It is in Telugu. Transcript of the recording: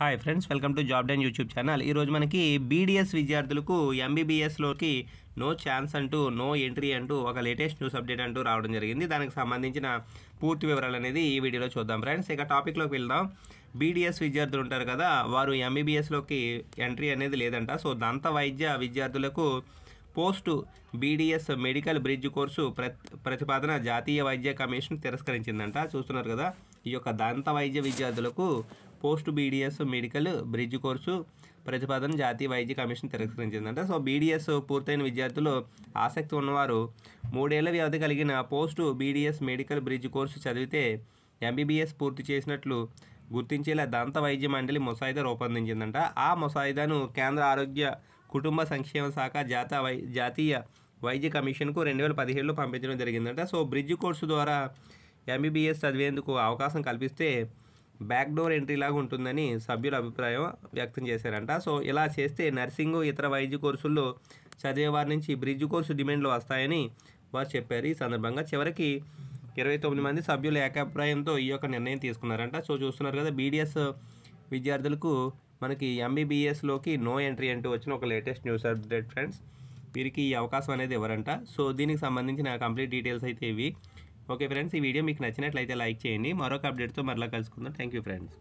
Hi friends welcome to job den YouTube channel ఈరోజు మనకి బీడీఎస్ విద్యార్థులకు ఎంబీబీఎస్లోకి నో ఛాన్స్ అంటూ నో ఎంట్రీ అంటూ ఒక లేటెస్ట్ న్యూస్ అప్డేట్ అంటూ రావడం జరిగింది. దానికి సంబంధించిన పూర్తి వివరాలు అనేది ఈ వీడియోలో చూద్దాం ఫ్రెండ్స్ ఇక టాపిక్లోకి వెళ్దాం. బీడీఎస్ విద్యార్థులు ఉంటారు కదా వారు ఎంబీబీఎస్లోకి ఎంట్రీ అనేది లేదంట. సో దంత వైద్య విద్యార్థులకు post BDS medical bridge course ప్రతి ప్రతిపాదన జాతీయ వైద్య కమిషన్ తిరస్కరించిందంట. చూస్తున్నారు కదా ఈ యొక్క దంత వైద్య విద్యార్థులకు post BDS medical bridge course ప్రతిపాదన జాతీయ వైద్య కమిషన్ తిరస్కరించిందంట. సో బీడీఎస్ పూర్తయిన విద్యార్థులు ఆసక్తి ఉన్నవారు మూడేళ్ళ వ్యవధి కలిగిన post BDS medical bridge course చదివితే ఎంబీబీఎస్ పూర్తి చేసినట్లు గుర్తించేలా దంత వైద్య మండలి ముసాయిదా రూపొందించిందంట. ఆ ముసాయిదాను కేంద్ర ఆరోగ్య కుటుంబ సంక్షేమ శాఖ జాత వై జాతీయ వైద్య కమిషన్కు రెండు వేల పదిహేడులో పంపించడం జరిగిందంట. సో బ్రిడ్జ్ కోర్సు ద్వారా ఎంబీబీఎస్ చదివేందుకు అవకాశం కల్పిస్తే బ్యాక్ డోర్ ఎంట్రీ లాగా ఉంటుందని సభ్యుల అభిప్రాయం వ్యక్తం చేశారంట. సో ఇలా చేస్తే నర్సింగ్ ఇతర వైద్య కోర్సుల్లో చదివేవారి నుంచి బ్రిడ్జ్ కోర్సు డిమాండ్లు వస్తాయని వారు చెప్పారు. ఈ సందర్భంగా చివరికి ఇరవై తొమ్మిది మంది సభ్యుల ఏకాభిప్రాయంతో ఈ యొక్క నిర్ణయం తీసుకున్నారంట. సో చూస్తున్నారు కదా బీడీఎస్ విద్యార్థులకు మనకి ఎంబీబీఎస్లోకి నో ఎంట్రీ అంటూ వచ్చిన ఒక లేటెస్ట్ న్యూస్ అప్డేట్ ఫ్రెండ్స్. వీరికి ఈ అవకాశం అనేది ఇవ్వరంట. సో దీనికి సంబంధించిన కంప్లీట్ డీటెయిల్స్ అయితే ఇవి. ఓకే ఫ్రెండ్స్ ఈ వీడియో మీకు నచ్చినట్లయితే లైక్ చేయండి. మరొక అప్డేట్తో మరలా కలుసుకుందాం. Thank you friends